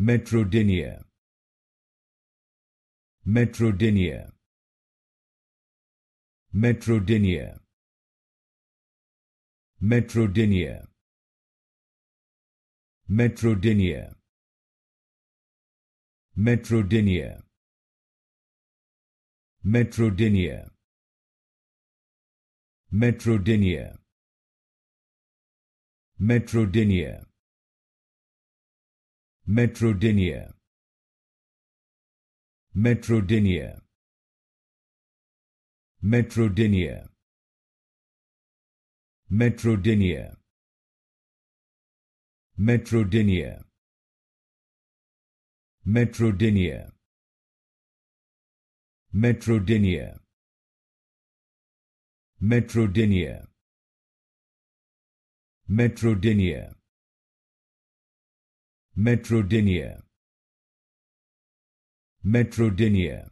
Metrodynia Metrodynia Metrodynia Metrodynia Metrodynia Metrodynia Metrodynia Metrodynia Metrodynia Metrodynia Metrodynia Metrodynia Metrodynia Metrodynia Metrodynia Metrodynia Metrodynia Metrodynia Metrodynia. Metrodynia.